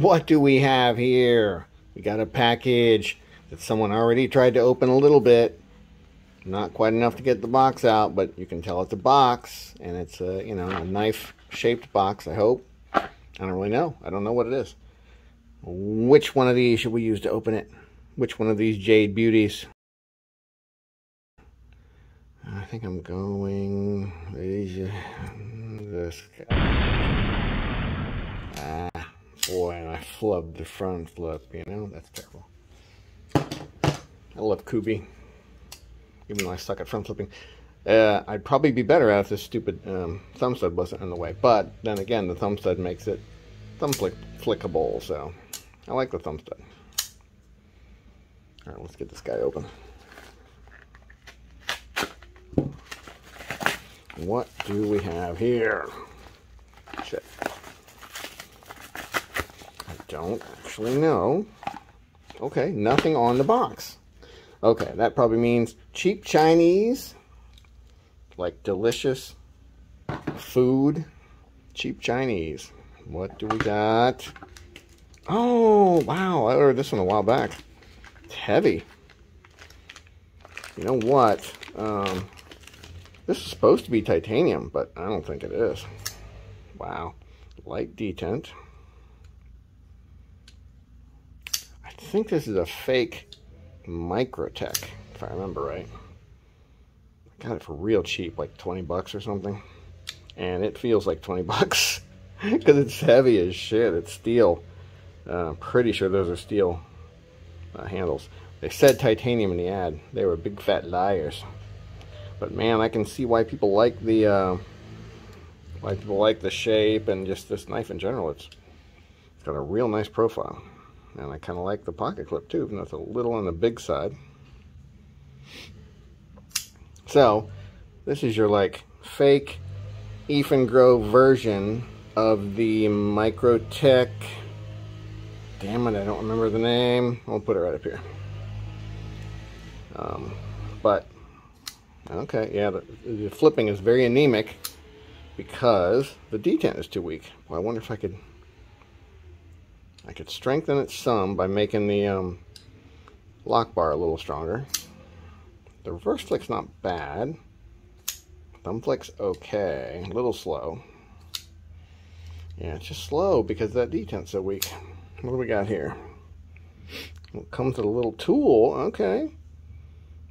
what do we have here? We got a package that someone already tried to open a little bit. Not quite enough to get the box out, but you can tell it's a box, and it's a, you know, a knife-shaped box, I hope. I don't really know. I don't know what it is. Which one of these should we use to open it? Which one of these jade beauties? I think I'm going this guy. Ah, boy, and I flubbed the front flip, you know? That's terrible. I love Kubey, even though I suck at front flipping. Uh, I'd probably be better at if this stupid um, thumb stud wasn't in the way. But then again, the thumb stud makes it thumb flick flickable, so I like the thumb stud. All right, let's get this guy open. What do we have here? Shit. Don't actually know. Okay, nothing on the box. Okay, that probably means cheap Chinese, like delicious food, cheap Chinese. What do we got? Oh, wow, I ordered this one a while back. It's heavy. You know what? Um, this is supposed to be titanium, but I don't think it is. Wow. Light detent. I think this is a fake Microtech, if I remember right. I got it for real cheap, like 20 bucks or something. And it feels like 20 bucks. Because it's heavy as shit. It's steel. Uh, I'm pretty sure those are steel uh, handles. They said titanium in the ad. They were big fat liars. But man, I can see why people like the uh, why people like the shape and just this knife in general. It's it's got a real nice profile, and I kind of like the pocket clip too, even though it's a little on the big side. So this is your like fake Eafengrow version of the Microtech. Damn it, I don't remember the name. I'll put it right up here. Um, but Okay, yeah, the, the, flipping is very anemic because the detent is too weak. Well, I wonder if I could I could strengthen it some by making the um, lock bar a little stronger. The reverse flick's not bad. Thumb flick's okay, a little slow. Yeah, it's just slow because that detent's so weak. What do we got here? It comes with a little tool. Okay.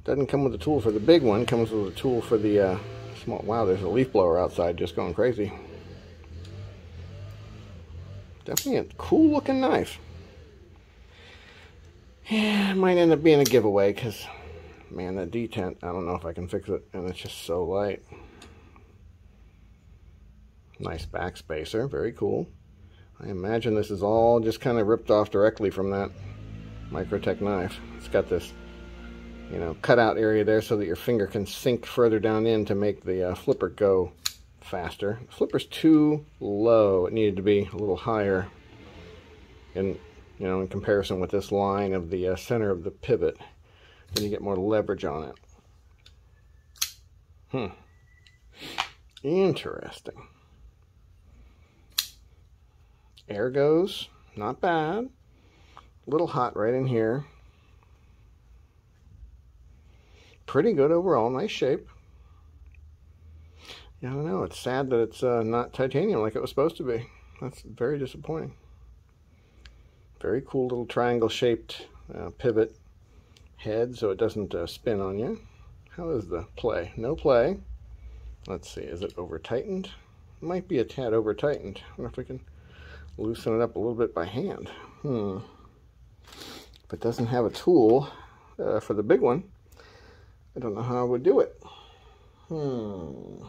Doesn't come with a tool for the big one. Comes with a tool for the uh, small. Wow, there's a leaf blower outside just going crazy. Definitely a cool looking knife. Yeah, it might end up being a giveaway because, man, that detent, I don't know if I can fix it. And it's just so light. Nice back spacer. Very cool. I imagine this is all just kind of ripped off directly from that Microtech knife. It's got this you know, cutout area there so that your finger can sink further down in to make the uh, flipper go faster. The flipper's too low. It needed to be a little higher in, you know, in comparison with this line of the uh, center of the pivot. Then you get more leverage on it. Hmm. Interesting. Air goes, not bad. A little hot right in here pretty good overall, nice shape. I don't know, it's sad that it's uh, not titanium like it was supposed to be. That's very disappointing. Very cool little triangle shaped uh, pivot head so it doesn't uh, spin on you. How is the play? No play. Let's see, is it over tightened? Might be a tad over tightened. I wonder if we can loosen it up a little bit by hand. Hmm. If it doesn't have a tool uh, for the big one, I don't know how I would do it. Hmm.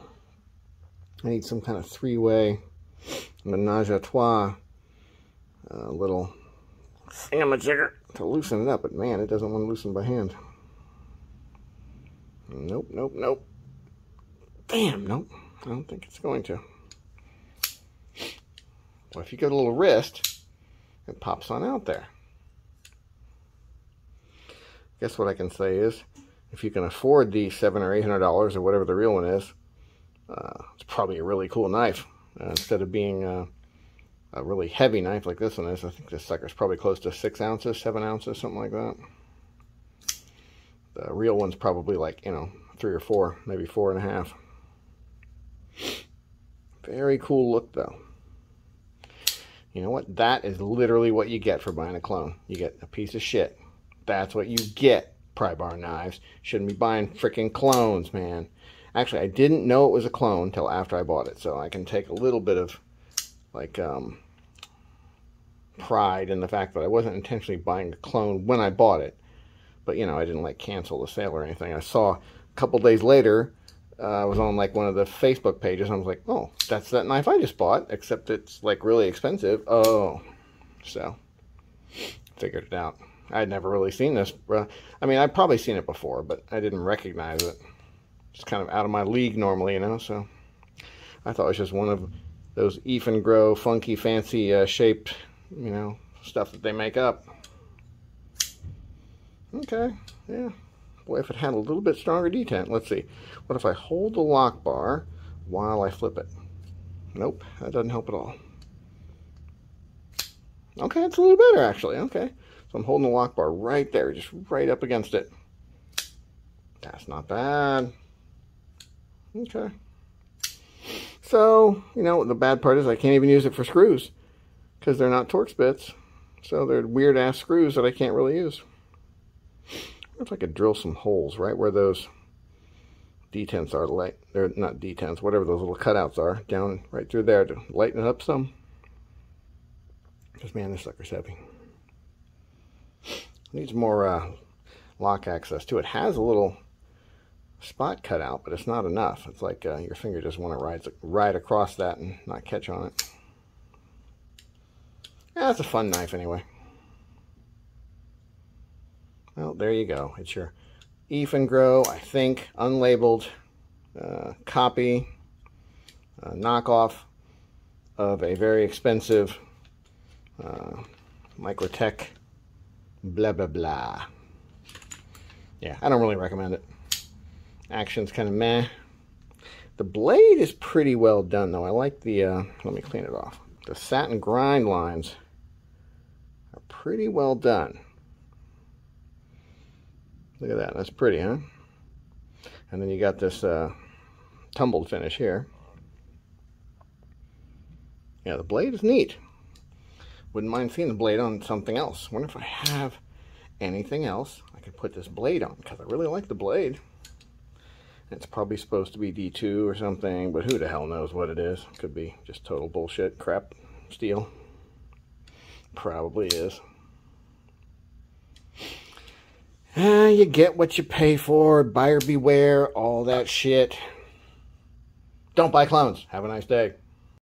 I need some kind of three-way menage a trois uh, little thingamajigger to loosen it up, but man, it doesn't want to loosen by hand. Nope, nope, nope. Damn, nope. I don't think it's going to. Well, if you get a little wrist, it pops on out there. Guess what I can say is, if you can afford the seven or eight hundred dollars or whatever the real one is, uh, it's probably a really cool knife. Uh, instead of being uh, a really heavy knife like this one is. I think this sucker's probably close to six ounces, seven ounces, something like that. The real one's probably like, you know, three or four, maybe four and a half. Very cool look though. You know what? That is literally what you get for buying a clone. You get a piece of shit. That's what you get, pry bar knives. Shouldn't be buying freaking clones, man. Actually, I didn't know it was a clone until after I bought it, so I can take a little bit of, like, um, pride in the fact that I wasn't intentionally buying a clone when I bought it. But, you know, I didn't, like, cancel the sale or anything. I saw a couple days later uh, I was on like one of the Facebook pages. and I was like, oh, that's that knife I just bought, except it's like really expensive. Oh, so figured it out. I'd never really seen this. Uh, I mean, I'd probably seen it before, but I didn't recognize it. It's kind of out of my league normally, you know. So I thought it was just one of those Eafengrow funky, fancy uh, shaped, you know, stuff that they make up. Okay, yeah. Boy, if it had a little bit stronger detent. Let's see. What if I hold the lock bar while I flip it? Nope, that doesn't help at all. Okay, it's a little better actually. Okay. So I'm holding the lock bar right there, just right up against it. That's not bad. Okay. So, you know, the bad part is I can't even use it for screws because they're not Torx bits. So they're weird ass screws that I can't really use if I could drill some holes right where those detents are, light, they're not detents, whatever those little cutouts are, down right through there to lighten it up some. Because man, this sucker's heavy. Needs more uh, lock access too. It has a little spot cut out, but it's not enough. It's like uh, your finger just want to ride, ride across that and not catch on it. Yeah, it's a fun knife anyway. Well, there you go. It's your Grow, I think, unlabeled uh, copy, uh, knockoff of a very expensive uh, Microtech blah blah blah. Yeah, I don't really recommend it. Action's kind of meh. The blade is pretty well done though. I like the, uh, let me clean it off. The satin grind lines are pretty well done. Look at that. That's pretty, huh? And then you got this uh, tumbled finish here. Yeah, the blade is neat. Wouldn't mind seeing the blade on something else. wonder if I have anything else I could put this blade on, because I really like the blade. It's probably supposed to be D2 or something, but who the hell knows what it is. Could be just total bullshit, crap, steel. Probably is. Uh, you get what you pay for, buyer beware, all that shit. Don't buy clones. Have a nice day.